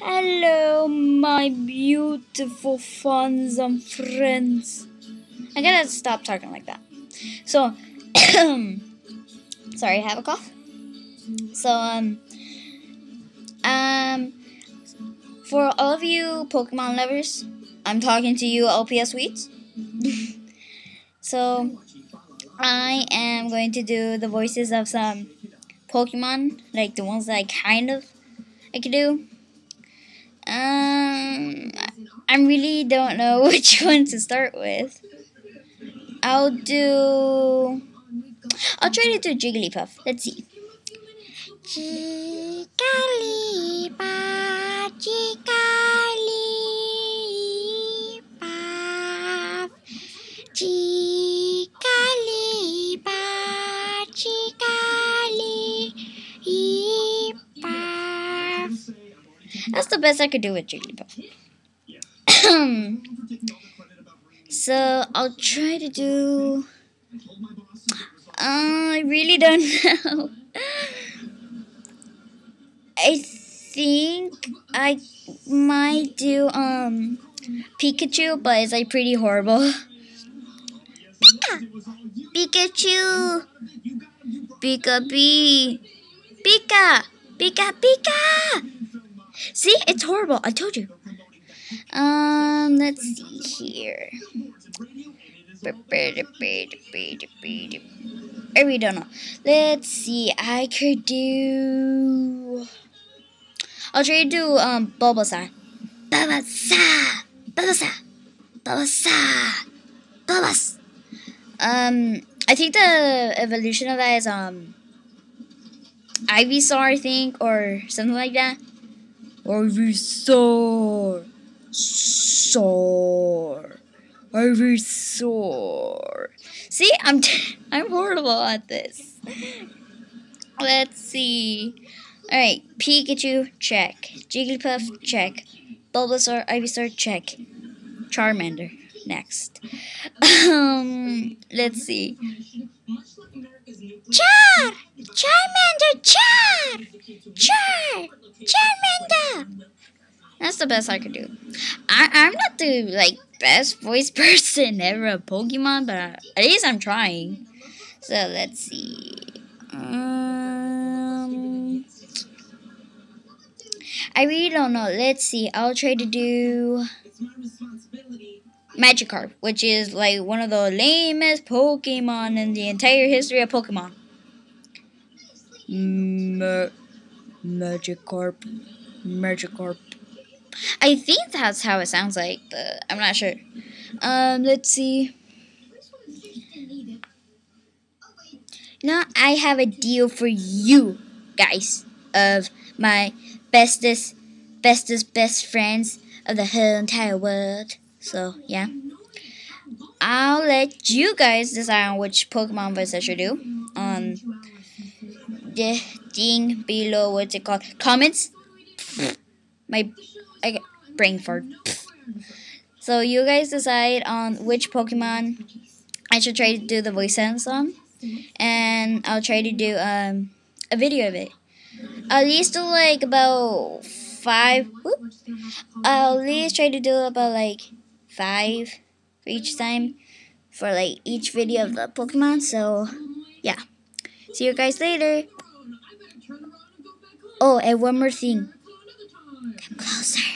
Hello, my beautiful fans and friends. I gotta stop talking like that. So, sorry, I have a cough. So, um, um, for all of you Pokemon lovers, I'm talking to you, LPS Sweets. so, I am going to do the voices of some Pokemon, like the ones that I kind of I could do. Um, I really don't know which one to start with. I'll do. I'll try to do Jigglypuff. Let's see. Jigglypuff, That's the best I could do with Jigglypuff. so I'll try to do. Uh, I really don't know. I think I might do um Pikachu, but it's like pretty horrible. Pika, Pikachu, Pika Bee, Pika, Pika Pika. See, it's horrible. I told you. Um, let's see here. I really don't know. Let's see. I could do. I'll try to do um Bulbasaur. Bulbasaur, Bulbasaur, Bulbasaur, Bulbas. Um, I think the evolution of that is um Ivysaur, I think, or something like that. Ivysaur, Soar, Ivysaur. See, I'm t- I'm horrible at this. Let's see. All right, Pikachu check, Jigglypuff check, Bulbasaur, Ivysaur check, Charmander next. Um, let's see. Char, Charmander, Char, Char, Charmander. That's the best I could do. I I'm not the like best voice person ever of Pokemon, but at least I'm trying. So let's see. Um, I really don't know. Let's see. I'll try to do Magikarp, which is like one of the lamest Pokemon in the entire history of Pokemon. Ma- Magikarp, Magikarp. I think that's how it sounds like, but I'm not sure. Um, let's see. Now I have a deal for you guys of my bestest, bestest, best friends of the whole entire world. So yeah, I'll let you guys decide on which Pokemon voice I should do. Um, the thing below what's it called comments. My I brain fart. So you guys decide on which Pokemon I should try to do the voice sense on, and I'll try to do um a video of it. At least like about five. Whoop, I'll at least try to do about like five for each time for like each video of the Pokemon. So yeah, see you guys later. Oh, and one more thing. Come closer.